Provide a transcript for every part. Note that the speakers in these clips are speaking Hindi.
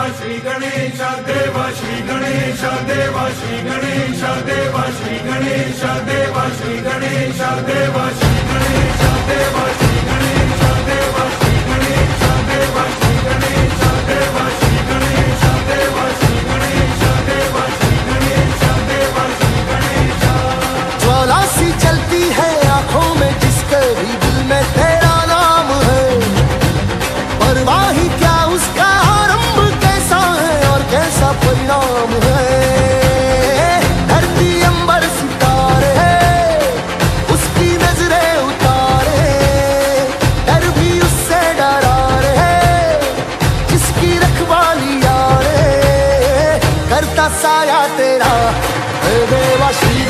देवा श्री गणेश देवा श्री गणेश देवा श्री गणेश देवा श्री गणेश देवा श्री गणेश देवा श्री गणेश देवा श्री गणेश देवा श्री गणेश देवा श्री गणेश देवा श्री गणेश देवा श्री गणेश देवा श्री गणेश ज्वाला सी चलती है आँखों में जिसके भी दिल में तेरा नाम है परवाही परिणाम है। धरती अंबर सितारे उसकी नज़रें उतारे डर भी उससे डरा रहे जिसकी रखवाली यारे करता साया तेरा। देवा श्री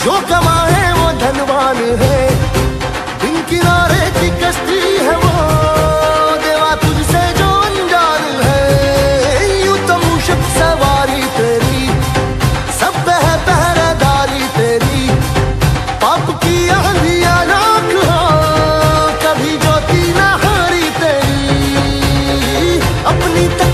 जो कमा है वो धनवान है। दिन किनारे की कश्ती है वो। देवा तुझसे जो अंजान है। यू तो मुशक सवारी तेरी। सब है पहरेदारी तेरी। पाप की आंधिया राख हो, कभी ज्योति ना हारी तेरी। अपनी तक